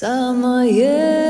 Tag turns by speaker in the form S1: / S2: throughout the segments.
S1: Самое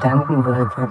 S2: 咱们不
S3: 是很